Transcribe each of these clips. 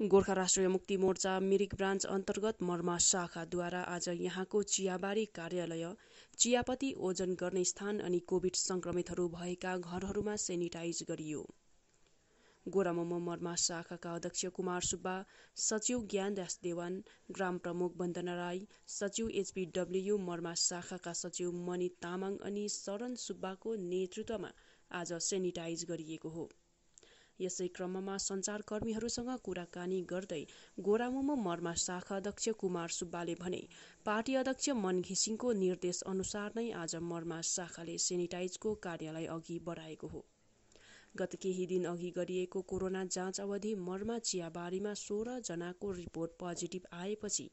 गोर्खा राष्ट्रिय मुक्ति मोर्चा मिरिक ब्रान्च अन्तर्गत मर्मा शाखाद्वारा आज यहाँको चियाबारी कार्यालय चियापत्ती ओजन गर्ने स्थान अनि कोभिड संक्रमितहरू भएका घरहरूमा सेनिटाइज गरियो। गोरामोमो मर्मा शाखाका अध्यक्ष कुमार सुब्बा सचिव ज्ञानदास देवान ग्राम प्रमुख वन्दना राई सचिव एचपिडब्ल्यू मर्मा शाखाका सचिव मणि तामाङ अनि शरण सुब्बाको नेतृत्वमा आज सेनिटाइज गरिएको हो। यसै क्रममा सञ्चारकर्मीहरूसँग कुराकानी गर्दै गोरामोमो मर्मा शाखा अध्यक्ष कुमार सुब्बाले भने पार्टी अध्यक्ष मन घिसिङको निर्देश अनुसार नै आज मर्मा शाखाले सेनिटाइजको कार्यालय अघि बढाएको हो। गत केही दिन अघि गरिएको कोरोना जाँच अवधि मर्मा चियाबारीमा सोह्र जनाको रिपोर्ट पोजिटिभ आएपछि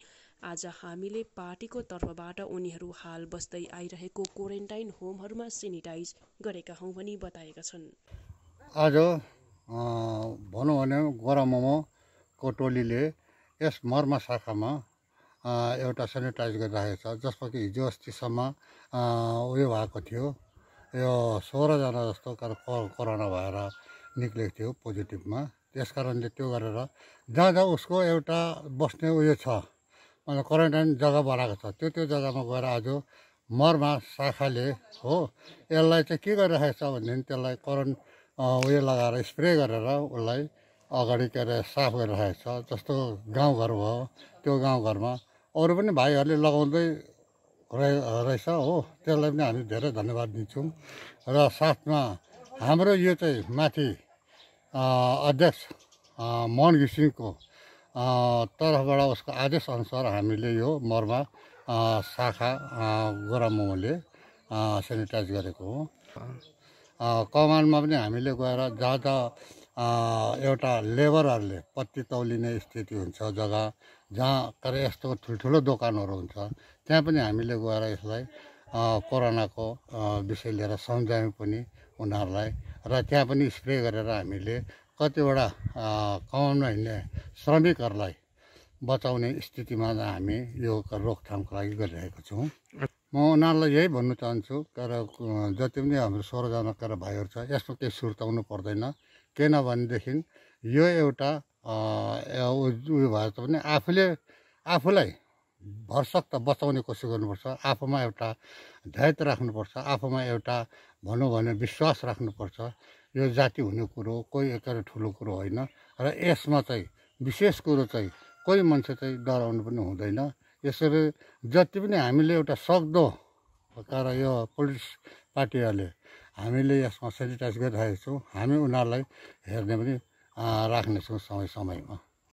आज हामीले पार्टीको तर्फबाट उनीहरू हाल बस्दै आइरहेको क्वारेन्टाइन होमहरूमा सेनिटाइज गरेका हौँ भनी बताएका छन्। आज भनौँ भने गोरामोमोको टोलीले यस मर्मा शाखामा एउटा सेनिटाइज गरिरहेको छ जसमा कि हिजो अस्तिसम्म उयो भएको थियो यो सोह्रजना जस्तो कोरोना भएर निक्लेको थियो पोजिटिभमा। त्यस कारणले त्यो गरेर जहाँ जहाँ उसको एउटा बस्ने उयो छ मतलब क्वारेन्टाइन जग्गा बनाएको छ त्यो त्यो जग्गामा गएर आज मर्मा शाखाले हो। यसलाई चाहिँ के गरिरहेको छ भनेदेखि त्यसलाई क्वारेन्ट उयो लगाएर स्प्रे गरेर उसलाई अगाडि के अरे साफ गरिरहेको छ। जस्तो गाउँघर भयो त्यो गाउँघरमा अरू पनि भाइहरूले लगाउँदै रहे रहेछ हो। त्यसलाई पनि हामी धेरै धन्यवाद दिन्छौँ। र साथमा हाम्रो यो चाहिँ माथि अध्यक्ष मोहन घिसिङको तर्फबाट उसको आदेशअनुसार हामीले यो मर्मा शाखा गोरामोले सेनिटाइज गरेको हो। कमानमा पनि हामीले गएर जहाँ जहाँ एउटा लेबरहरूले पत्ती तौलिने स्थिति हुन्छ जग्गा जहाँ तर यस्तो ठुल्ठुलो दोकानहरू हुन्छ त्यहाँ पनि हामीले गएर यसलाई कोरोनाको विषय लिएर सम्झायौँ पनि उनीहरूलाई र त्यहाँ पनि स्प्रे गरेर हामीले कतिवटा कमानमा हिँड्ने श्रमिकहरूलाई बचाउने स्थितिमा हामी यो रोकथामको लागि गरिरहेको छौँ। म उनीहरूलाई यही भन्नु चाहन्छु तर जति पनि हाम्रो सोह्रजना कर भाइहरू छ यसमा केही सुर्ताउनु पर्दैन। किनभनेदेखि यो एउटा उयो भए तापनि आफूले आफूलाई भरसक त बचाउने कोसिस गर्नुपर्छ। आफूमा एउटा धैर्य राख्नुपर्छ आफूमा एउटा भनौँ भने विश्वास राख्नुपर्छ। यो जाति हुने कुरो कोही एकै ठुलो कुरो होइन। र यसमा चाहिँ विशेष कुरो चाहिँ कोही मान्छे चाहिँ डराउनु पनि हुँदैन। यसरी जति पनि हामीले एउटा सक्दो तर यो पुलिस पार्टीहरूले हामीले यसमा सेनिटाइज गरिरहेको छौँ हामी उनीहरूलाई हेर्ने पनि राख्नेछौँ समय समयमा